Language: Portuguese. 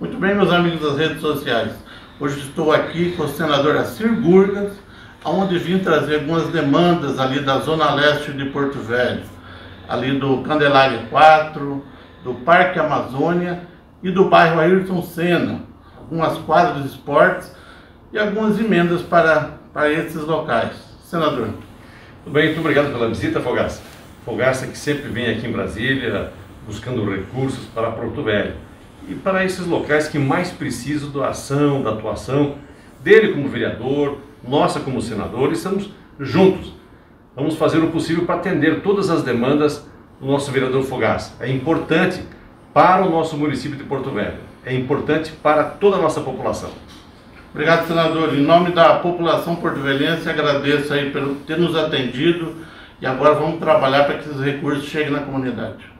Muito bem, meus amigos das redes sociais. Hoje estou aqui com o senador Assir Gurgas, onde vim trazer algumas demandas ali da zona leste de Porto Velho, ali do Candelária 4, do Parque Amazônia e do bairro Ayrton Senna, algumas quadras de esportes e algumas emendas para, para esses locais. Senador. Tudo bem, muito obrigado pela visita, Fogaça. Fogaça que sempre vem aqui em Brasília buscando recursos para Porto Velho e para esses locais que mais precisam da ação, da atuação dele como vereador, nossa como senador, estamos juntos. Vamos fazer o possível para atender todas as demandas do nosso vereador Fogaça. É importante para o nosso município de Porto Velho, é importante para toda a nossa população. Obrigado, senador. Em nome da população porto-velhense, agradeço aí por ter nos atendido e agora vamos trabalhar para que esses recursos cheguem na comunidade.